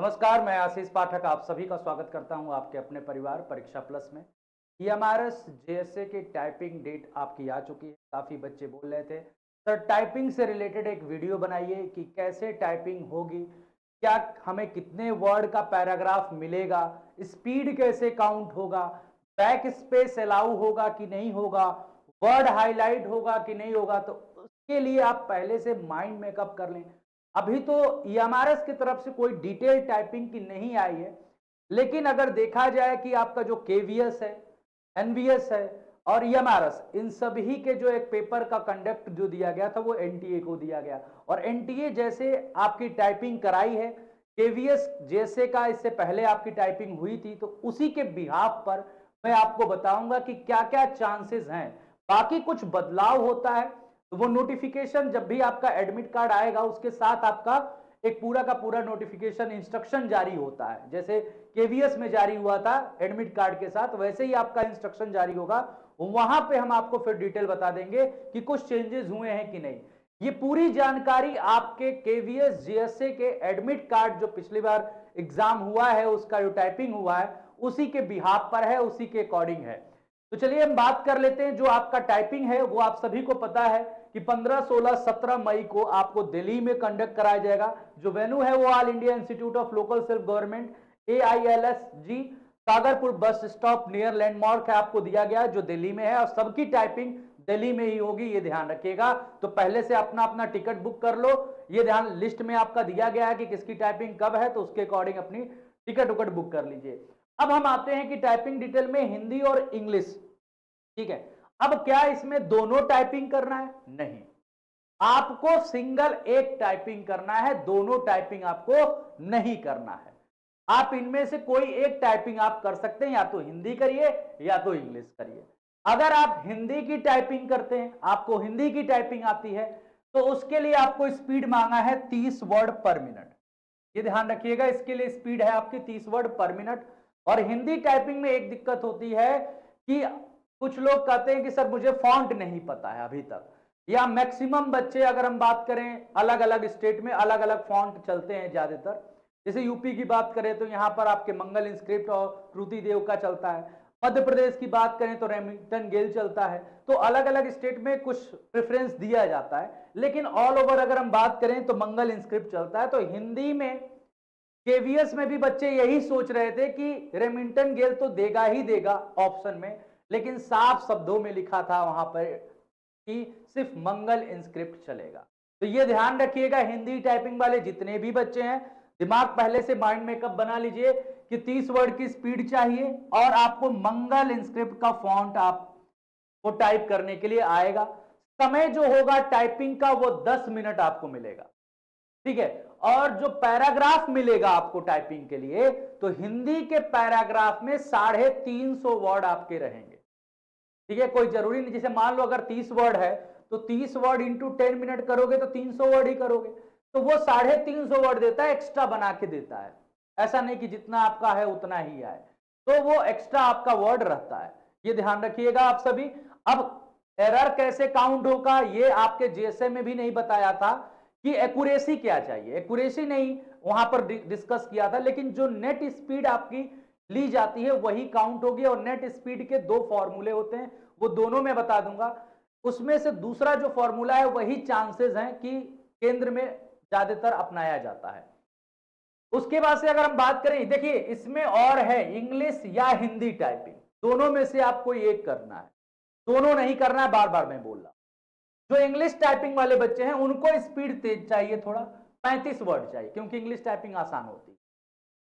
नमस्कार, मैं आशीष पाठक आप सभी का स्वागत करता हूँ आपके अपने परिवार परीक्षा प्लस में। E M R S J की टाइपिंग डेट आपकी आ चुकी है। काफ़ी बच्चे बोल रहे थे, सर टाइपिंग से रिलेटेड एक वीडियो बनाइए कि कैसे टाइपिंग होगी? क्या हमें कितने वर्ड का पैराग्राफ मिलेगा? स्पीड कैसे काउंट होगा? बैक स्पेस अलाउ होगा कि नहीं होगा? वर्ड हाईलाइट होगा कि नहीं होगा? तो उसके लिए आप पहले से माइंड मेकअप कर लें। अभी तो ई e की तरफ़ से कोई डिटेल टाइपिंग की नहीं आई है, लेकिन अगर देखा जाए कि आपका जो केवीएस है एनवीएस है और ई e इन सभी के जो एक पेपर का कंडक्ट जो दिया गया था, वो एनटीए को दिया गया। और एनटीए जैसे आपकी टाइपिंग कराई है केवीएस जैसे का इससे पहले आपकी टाइपिंग हुई थी तो उसी के बिहाफ पर मैं आपको बताऊँगा कि क्या क्या चांसेस हैं। बाकी कुछ बदलाव होता है वो नोटिफिकेशन जब भी आपका एडमिट कार्ड आएगा, उसके साथ आपका एक पूरा का पूरा नोटिफिकेशन इंस्ट्रक्शन जारी होता है। जैसे केवीएस में जारी हुआ था एडमिट कार्ड के साथ, वैसे ही आपका इंस्ट्रक्शन जारी होगा। वहाँ पे हम आपको फिर डिटेल बता देंगे कि कुछ चेंजेस हुए हैं कि नहीं। ये पूरी जानकारी आपके केवीएस जीएसए के एडमिट कार्ड जो पिछली बार एग्ज़ाम हुआ है, उसका जो टाइपिंग हुआ है, उसी के बिहाब पर है, उसी के अकॉर्डिंग है। तो चलिए हम बात कर लेते हैं, जो आपका टाइपिंग है, वो आप सभी को पता है। कि 15, 16, 17 मई को आपको दिल्ली में कंडक्ट कराया जाएगा। जो वेन्यू है वो All India Institute of Local Self Government A I L S G Sagarpur bus stop near landmark है आपको दिया गया जो दिल्ली में है। और सबकी टाइपिंग दिल्ली में ही होगी ये ध्यान रखिएगा। तो पहले से अपना अपना टिकट बुक कर लो। ये ध्यान लिस्ट में आपका दिया गया है कि किसकी टाइपिंग कब है तो उसके अकॉर्डिंग अपनी टिकट उकट बुक कर लीजिए। अब हम आते हैं कि टाइपिंग डिटेल में हिंदी और इंग्लिश ठीक है? अब क्या इसमें दोनों टाइपिंग करना है? नहीं। आपको सिंगल एक टाइपिंग करना है, दोनों टाइपिंग आपको नहीं करना है। आप इनमें से कोई एक टाइपिंग आप कर सकते हैं, या तो हिंदी करिए, या तो इंग्लिश करिए। अगर आप हिंदी की टाइपिंग करते हैं, आपको हिंदी की टाइपिंग आती है तो उसके लिए आपको स्पीड मांगा है तीस वर्ड पर मिनट ये ध्यान रखिएगा, इसके लिए स्पीड है आपकी तीस वर्ड पर मिनट और हिंदी टाइपिंग में एक दिक्कत होती है कि कुछ लोग कहते हैं कि सर मुझे फॉन्ट नहीं पता है अभी तक। या मैक्सिमम बच्चे अगर हम बात करें अलग अलग स्टेट में अलग अलग फॉन्ट चलते हैं ज़्यादातर। जैसे यूपी की बात करें तो यहाँ पर आपके मंगल इंस्क्रिप्ट और श्रुति देव का चलता है। मध्य प्रदेश की बात करें तो रेमिंगटन गेल चलता है। तो अलग अलग स्टेट में कुछ प्रेफरेंस दिया जाता है। लेकिन ऑल ओवर अगर हम बात करें तो मंगल इंस्क्रिप्ट चलता है। तो हिंदी में केवीएस में भी बच्चे यही सोच रहे थे कि रेमिंटन गेल तो देगा ही देगा ऑप्शन में। लेकिन साफ़ शब्दों में लिखा था वहाँ पर कि सिर्फ़ मंगल इंस्क्रिप्ट चलेगा। तो ये ध्यान रखिएगा, हिंदी टाइपिंग वाले जितने भी बच्चे हैं, दिमाग पहले से माइंड मेकअप बना लीजिए कि 30 वर्ड की स्पीड चाहिए और आपको मंगल इंस्क्रिप्ट का फॉन्ट आप आपको टाइप करने के लिए आएगा। समय जो होगा टाइपिंग का वो 10 मिनट आपको मिलेगा। ठीक है? और जो पैराग्राफ मिलेगा आपको टाइपिंग के लिए तो हिंदी के पैराग्राफ में साढ़े तीन सौ वर्ड आपके रहेंगे। ठीक है, कोई ज़रूरी नहीं। जैसे मान लो अगर तीस वर्ड है तो तीस वर्ड इंटू टेन मिनट करोगे तो तीन सौ वर्ड ही करोगे। तो वो साढ़े तीन सौ वर्ड देता है एक्स्ट्रा बना के देता है। ऐसा नहीं कि जितना आपका है, उतना ही आए। तो वो एक्स्ट्रा आपका वर्ड रहता है। ये ध्यान रखिएगा आप सभी। अब एरर कैसे काउंट होगा, ये आपके जेएसए में भी नहीं बताया था कि एक्यूरेसी क्या चाहिए। एक्यूरेसी नहीं, वहाँ पर डिस्कस किया था, लेकिन जो नेट स्पीड आपकी ली जाती है, वही काउंट होगी और नेट स्पीड के दो फॉर्मूले होते हैं। वो दोनों में बता दूँगा। उसमें से दूसरा जो फॉर्मूला है, वही चांसेस हैं कि केंद्र में ज़्यादातर अपनाया जाता है। उसके बाद से अगर हम बात करें, देखिए, इसमें और है इंग्लिश या हिंदी टाइपिंग दोनों में से आपको एक करना है। दोनों नहीं करना है बार बार मैं बोल रहा जो इंग्लिश टाइपिंग वाले बच्चे हैं, उनको स्पीड तेज चाहिए थोड़ा 35 वर्ड चाहिए, क्योंकि इंग्लिश टाइपिंग आसान होती है।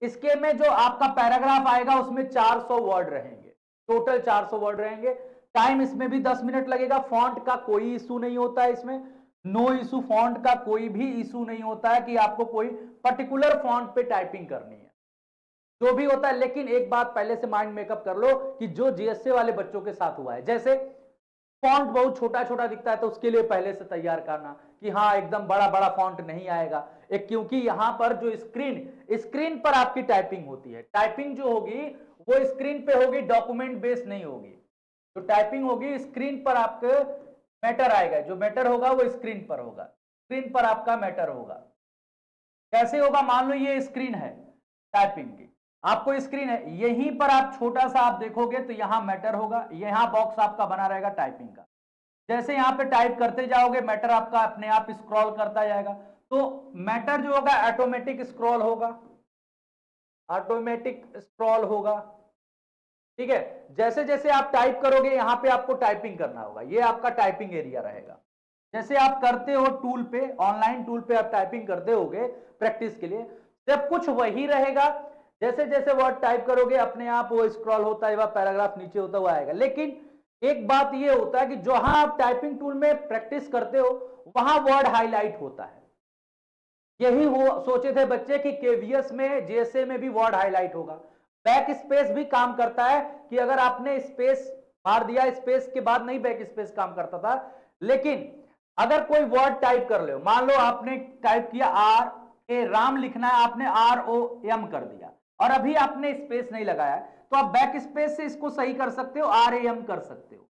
इसके में जो आपका पैराग्राफ आएगा, उसमें 400 वर्ड रहेंगे। टोटल 400 वर्ड रहेंगे। टाइम इसमें भी 10 मिनट लगेगा। फॉन्ट का कोई इशू नहीं होता है इसमें। नो इशू फॉन्ट का कोई भी इशू नहीं होता है कि आपको कोई पर्टिकुलर फॉन्ट पे टाइपिंग करनी है। जो भी होता है, लेकिन एक बात पहले से माइंड मेकअप कर लो कि जो जीएसए वाले बच्चों के साथ हुआ है, जैसे फॉन्ट बहुत छोटा छोटा दिखता है तो उसके लिए पहले से तैयार करना। कि हाँ एकदम बड़ा बड़ा फॉन्ट नहीं आएगा। एक, क्योंकि यहाँ पर जो स्क्रीन स्क्रीन पर आपकी टाइपिंग होती है। टाइपिंग जो होगी, वो स्क्रीन पे होगी डॉक्यूमेंट बेस्ड नहीं होगी। तो टाइपिंग होगी स्क्रीन पर आपके मैटर आएगा। जो मैटर होगा, वो स्क्रीन पर होगा। स्क्रीन पर आपका मैटर होगा। कैसे होगा? मान लो ये स्क्रीन है टाइपिंग की। आपको स्क्रीन है, यहीं पर आप छोटा सा आप देखोगे तो यहाँ मैटर होगा। यहाँ बॉक्स आपका बना रहेगा टाइपिंग का। जैसे यहाँ पे टाइप करते जाओगे मैटर आपका अपने आप स्क्रॉल करता जाएगा। तो मैटर जो होगा ऑटोमेटिक स्क्रॉल होगा। ऑटोमेटिक स्क्रॉल होगा। ठीक है? जैसे जैसे आप टाइप करोगे, यहाँ पे आपको टाइपिंग करना होगा। ये आपका टाइपिंग एरिया रहेगा। जैसे आप करते हो टूल पे ऑनलाइन टूल पे आप टाइपिंग करते होगे प्रैक्टिस के लिए सब कुछ वही रहेगा, जैसे जैसे वर्ड टाइप करोगे, अपने आप वो स्क्रॉल होता है पैराग्राफ नीचे होता हुआ आएगा। लेकिन एक बात ये होता है कि जहाँ आप टाइपिंग टूल में प्रैक्टिस करते हो, वहाँ वर्ड हाईलाइट होता है। यही हो सोचे थे बच्चे कि केवीएस में जेएसए में भी वर्ड हाईलाइट होगा। बैक स्पेस भी काम करता है कि अगर आपने स्पेस मार दिया स्पेस के बाद नहीं बैक स्पेस काम करता था। लेकिन अगर कोई वर्ड टाइप कर लो मान लो आपने टाइप किया आर ए, राम लिखना है, आपने आर ओ एम कर दिया। और अभी आपने स्पेस नहीं लगाया तो आप बैक स्पेस से इसको सही कर सकते हो आर ए एम कर सकते हो।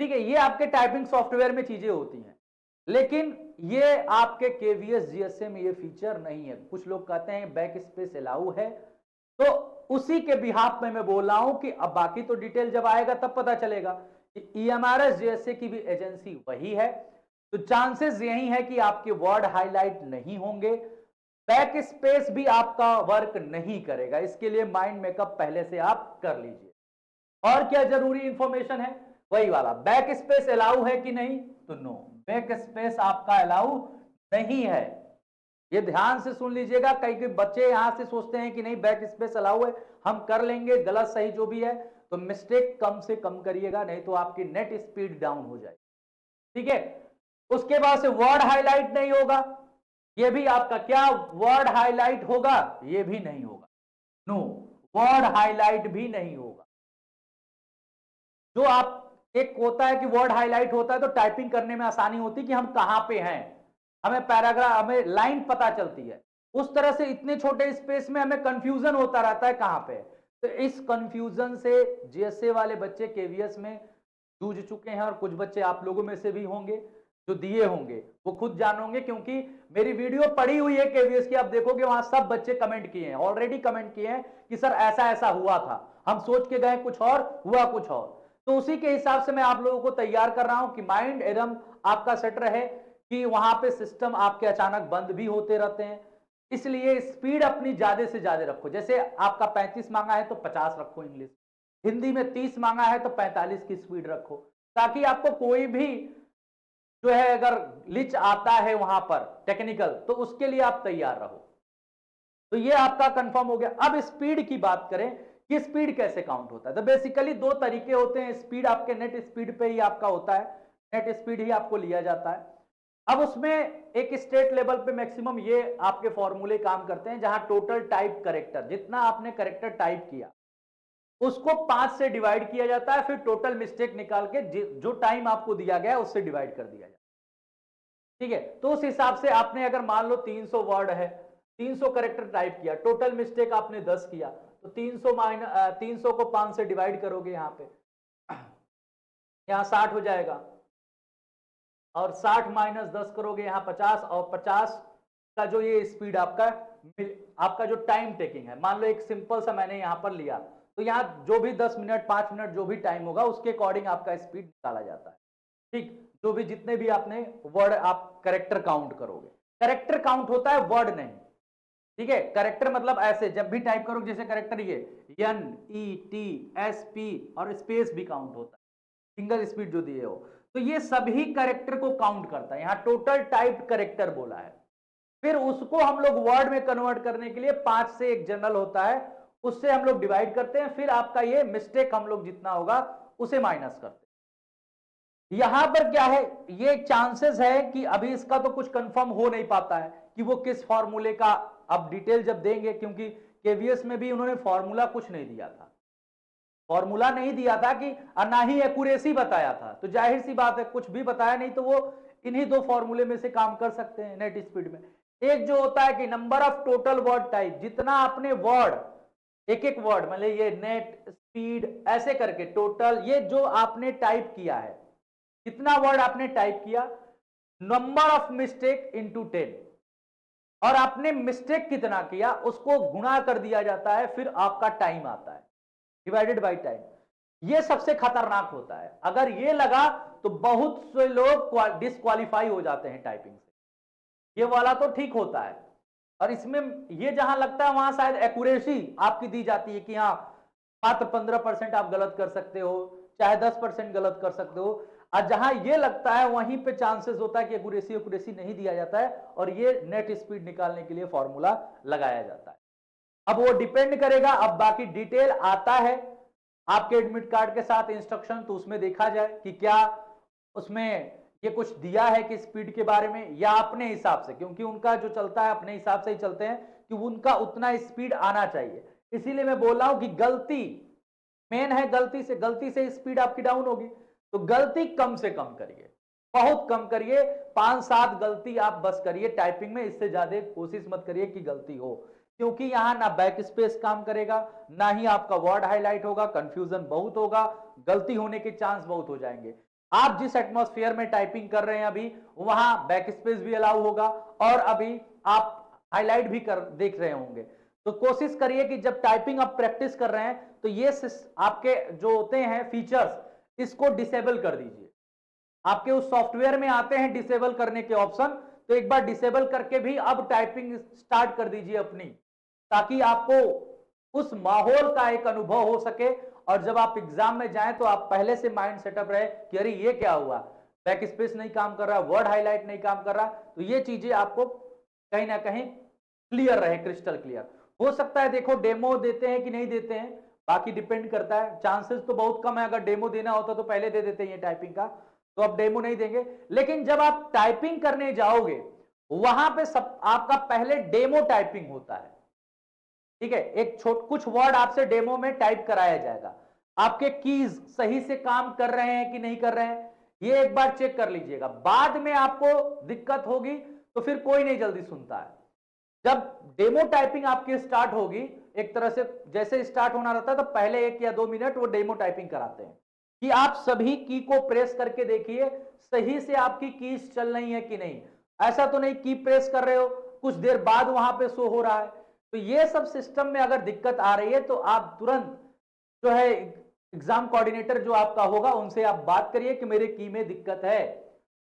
ठीक है, ये आपके टाइपिंग सॉफ्टवेयर में चीज़ें होती हैं, लेकिन ये आपके केवीएस जीएसए में ये फीचर नहीं है। कुछ लोग कहते हैं बैक स्पेस अलाउ है तो उसी के बिहाफ में मैं बोल रहा हूँ कि अब बाकी तो डिटेल जब आएगा तब पता चलेगा कि ईएमआरएस e जीएसए की भी एजेंसी वही है। तो चांसेस यही है कि आपके वर्ड हाईलाइट नहीं होंगे बैक स्पेस भी आपका वर्क नहीं करेगा। इसके लिए माइंड मेकअप पहले से आप कर लीजिए। और क्या ज़रूरी इंफॉर्मेशन है? वही वाला। बैक स्पेस अलाउ है कि नहीं? तो नो बैक स्पेस आपका अलाउ नहीं है। ये ध्यान से सुन लीजिएगा। कई कई बच्चे यहाँ से सोचते हैं कि नहीं बैक स्पेस अलाउ है। हम कर लेंगे, गलत सही जो भी है तो मिस्टेक कम से कम करिएगा, नहीं तो आपकी नेट स्पीड डाउन हो जाएगी। ठीक है? उसके बाद से वर्ड हाईलाइट नहीं होगा। ये भी आपका क्या वर्ड हाईलाइट होगा? ये भी नहीं होगा। नो वर्ड हाईलाइट भी नहीं होगा। जो आप, एक होता है कि वर्ड हाईलाइट होता है तो टाइपिंग करने में आसानी होती है कि हम कहाँ पे हैं। हमें पैराग्राफ हमें लाइन पता चलती है। उस तरह से इतने छोटे स्पेस में हमें कंफ्यूजन होता रहता है कहाँ पे। तो इस कंफ्यूजन से जीएसए वाले बच्चे केवीएस में जूझ चुके हैं और कुछ बच्चे आप लोगों में से भी होंगे। जो दिए होंगे, वो खुद जानोगे क्योंकि मेरी वीडियो पड़ी हुई है केवीएस की, आप देखोगे वहाँ सब बच्चे कमेंट किए हैं ऑलरेडी कमेंट किए हैं कि सर ऐसा ऐसा हुआ था। हम सोच के गए कुछ और, हुआ कुछ और। तो उसी के हिसाब से मैं आप लोगों को तैयार कर रहा हूँ कि माइंड एकदम आपका सेट रहे, कि वहाँ पे सिस्टम आपके अचानक बंद भी होते रहते हैं। इसलिए स्पीड अपनी ज़्यादा से ज़्यादा रखो। जैसे आपका 35 मांगा है तो 50 रखो इंग्लिश हिंदी में 30 मांगा है तो 45 की स्पीड रखो। ताकि आपको कोई भी जो है, अगर लिच आता है वहाँ पर टेक्निकल तो उसके लिए आप तैयार रहो। तो ये आपका कंफर्म हो गया। अब स्पीड की बात करें, कि स्पीड कैसे काउंट होता है? तो बेसिकली दो तरीके होते हैं स्पीड आपके नेट स्पीड पे ही आपका होता है। नेट स्पीड ही आपको लिया जाता है। अब उसमें एक स्टेट लेवल पे मैक्सिमम ये आपके फॉर्मूले काम करते हैं, जहाँ टोटल टाइप करेक्टर जितना आपने करेक्टर टाइप किया उसको पाँच से डिवाइड किया जाता है, फिर टोटल मिस्टेक निकाल के जो टाइम आपको दिया गया है, उससे डिवाइड कर दिया जाता है। ठीक है? तो उस हिसाब से आपने अगर मान लो 300 वर्ड है 300 करेक्टर टाइप किया टोटल मिस्टेक आपने 10 किया तो 300 माइनस तीन सौ को पाँच से डिवाइड करोगे यहाँ पे। यहाँ 60 हो जाएगा। और 60 माइनस दस करोगे यहाँ 50 और 50 का जो ये स्पीड आपका आपका जो टाइम टेकिंग है, मान लो एक सिंपल सा मैंने यहाँ पर लिया। तो यहाँ जो भी 10 मिनट 5 मिनट जो भी टाइम होगा, उसके अकॉर्डिंग आपका स्पीड निकाला जाता है। ठीक? जो भी जितने भी आपने वर्ड आप करेक्टर काउंट करोगे। करेक्टर काउंट होता है वर्ड नहीं। ठीक है? करेक्टर मतलब ऐसे, जब भी टाइप करोगे, जैसे करेक्टर ये N E T S P और स्पेस भी काउंट होता है। सिंगल स्पीड जो दिए हो। तो ये सभी करेक्टर को काउंट करता है। यहाँ टोटल टाइप करेक्टर बोला है। फिर उसको हम लोग वर्ड में कन्वर्ट करने के लिए पाँच से एक जनरल होता है। उससे हम लोग डिवाइड करते हैं, फिर आपका ये मिस्टेक हम लोग जितना होगा, उसे माइनस करते हैं। यहाँ पर क्या है? ये चांसेस है कि अभी इसका तो कुछ कंफर्म हो नहीं पाता है कि वो किस फॉर्मूले का अब डिटेल जब देंगे, क्योंकि केवीएस में भी उन्होंने फॉर्मूला कुछ नहीं दिया था। फॉर्मूला नहीं दिया था कि ना ही एक्यूरेसी बताया था। तो ज़ाहिर सी बात है, कुछ भी बताया नहीं तो वो इन्हीं दो फॉर्मूले में से काम कर सकते हैं नेट स्पीड में। एक जो होता है कि number of total word type जितना आपने वर्ड एक एक वर्ड मतलब ये नेट स्पीड ऐसे करके टोटल ये जो आपने टाइप किया है, कितना वर्ड आपने टाइप किया? Number of mistake into ten और आपने मिस्टेक कितना किया? उसको गुणा कर दिया जाता है, फिर आपका टाइम आता है। डिवाइडेड बाई टाइम ये सबसे खतरनाक होता है। अगर ये लगा तो बहुत से लोग डिस्कालीफाई हो जाते हैं टाइपिंग से। ये वाला तो ठीक होता है। और इसमें ये जहाँ लगता है वहाँ शायद एक्यूरेसी आपकी दी जाती है कि हाँ मात्र पंद्रह परसेंट आप गलत कर सकते हो, चाहे दस परसेंट गलत कर सकते हो। और जहाँ ये लगता है, वहीं पे चांसेस होता है कि एक्यूरेसी एक्यूरेसी नहीं दिया जाता है और ये नेट स्पीड निकालने के लिए फॉर्मूला लगाया जाता है। अब वो डिपेंड करेगा, अब बाकी डिटेल आता है। आपके एडमिट कार्ड के साथ इंस्ट्रक्शन तो उसमें देखा जाए कि क्या उसमें ये कुछ दिया है कि स्पीड के बारे में या अपने हिसाब से? क्योंकि उनका जो चलता है, अपने हिसाब से ही चलते हैं कि उनका उतना स्पीड आना चाहिए। इसीलिए मैं बोल रहा हूँ कि गलती मेन है गलती से गलती से स्पीड आपकी डाउन होगी। तो गलती कम से कम करिए। बहुत कम करिए। पाँच सात गलती आप बस करिए। टाइपिंग में इससे ज़्यादा कोशिश मत करिए कि गलती हो। क्योंकि यहाँ ना बैक स्पेस काम करेगा, ना ही आपका वर्ड हाईलाइट होगा कंफ्यूजन बहुत होगा, गलती होने के चांस बहुत हो जाएँगे। आप जिस एटमोस्फेयर में टाइपिंग कर रहे हैं अभी, वहाँ बैक स्पेस भी अलाउ होगा और अभी आप हाईलाइट भी कर, देख रहे होंगे। तो कोशिश करिए कि जब टाइपिंग आप प्रैक्टिस कर रहे हैं तो ये आपके जो होते हैं फीचर्स इसको डिसेबल कर दीजिए। आपके उस सॉफ्टवेयर में आते हैं डिसेबल करने के ऑप्शन तो एक बार डिसेबल करके भी अब टाइपिंग स्टार्ट कर दीजिए अपनी, ताकि आपको उस माहौल का एक अनुभव हो सके और जब आप एग्ज़ाम में जाएँ तो आप पहले से माइंड सेटअप रहे कि अरे ये क्या हुआ? बैक स्पेस नहीं काम कर रहा वर्ड हाईलाइट नहीं काम कर रहा तो ये चीज़ें आपको कहीं ना कहीं क्लियर रहे क्रिस्टल क्लियर हो सकता है देखो डेमो देते हैं कि नहीं देते हैं, बाकी डिपेंड करता है। चांसेस तो बहुत कम है, अगर डेमो देना होता तो पहले दे देते हैं ये टाइपिंग का तो आप डेमो नहीं देंगे। लेकिन जब आप टाइपिंग करने जाओगे, वहाँ पे सब, आपका पहले डेमो टाइपिंग होता है। ठीक है, एक छोट, कुछ वर्ड आपसे डेमो में टाइप कराया जाएगा। आपके कीज सही से काम कर रहे हैं कि नहीं कर रहे हैं, ये एक बार चेक कर लीजिएगा। बाद में आपको दिक्कत होगी तो फिर कोई नहीं जल्दी सुनता है। जब डेमो टाइपिंग आपकी स्टार्ट होगी, एक तरह से जैसे स्टार्ट होना रहता है तो पहले एक या दो मिनट वो डेमो टाइपिंग कराते हैं। कि आप सभी की को प्रेस करके देखिए, सही से आपकी कीज चल रही है कि नहीं। ऐसा तो नहीं की प्रेस कर रहे हो, कुछ देर बाद वहाँ पे शो हो रहा है। तो ये सब सिस्टम में अगर दिक्कत आ रही है तो आप तुरंत जो है एग्ज़ाम कोऑर्डिनेटर जो आपका होगा, उनसे आप बात करिए कि मेरे की में दिक्कत है,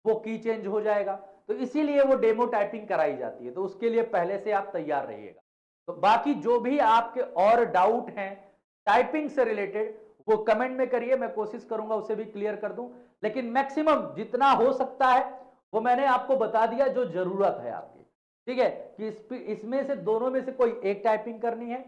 वो की चेंज हो जाएगा। तो इसीलिए वो डेमो टाइपिंग कराई जाती है। तो उसके लिए पहले से आप तैयार रहिएगा। तो बाकी जो भी आपके और डाउट हैं टाइपिंग से रिलेटेड वो कमेंट में करिए, मैं कोशिश करूँगा उसे भी क्लियर कर दूँ। लेकिन मैक्सिमम जितना हो सकता है, वो मैंने आपको बता दिया जो ज़रूरत है आपकी ठीक है कि इसमें से दोनों में से कोई एक टाइपिंग करनी है।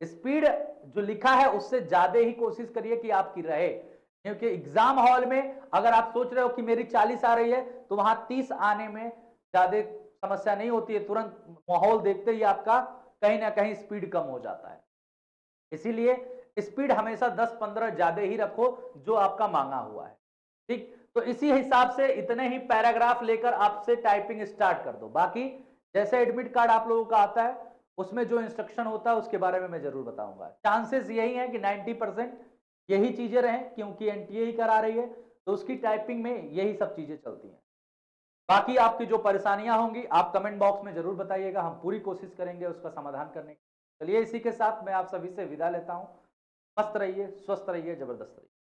स्पीड जो लिखा है, उससे ज़्यादा ही कोशिश करिए कि आपकी रहे। क्योंकि एग्ज़ाम हॉल में अगर आप सोच रहे हो कि मेरी 40 आ रही है तो वहाँ 30 आने में ज़्यादा समस्या नहीं होती है। तुरंत माहौल देखते ही आपका कहीं ना कहीं स्पीड कम हो जाता है। इसीलिए स्पीड हमेशा 10-15 ज़्यादा ही रखो, जो आपका मांगा हुआ है। ठीक? तो इसी हिसाब से इतने ही पैराग्राफ लेकर आपसे टाइपिंग स्टार्ट कर दो। बाकी जैसे एडमिट कार्ड आप लोगों का आता है, उसमें जो इंस्ट्रक्शन होता है, उसके बारे में मैं ज़रूर बताऊँगा। चांसेस यही है कि 90 परसेंट यही चीज़ें रहें, क्योंकि एनटीए ही करा रही है तो उसकी टाइपिंग में यही सब चीज़ें चलती हैं। बाकी आपकी जो परेशानियाँ होंगी, आप कमेंट बॉक्स में ज़रूर बताइएगा, हम पूरी कोशिश करेंगे उसका समाधान करने की। चलिए इसी के साथ मैं आप सभी से विदा लेता हूँ। मस्त रहिए, स्वस्थ रहिए, ज़बरदस्त रहिए।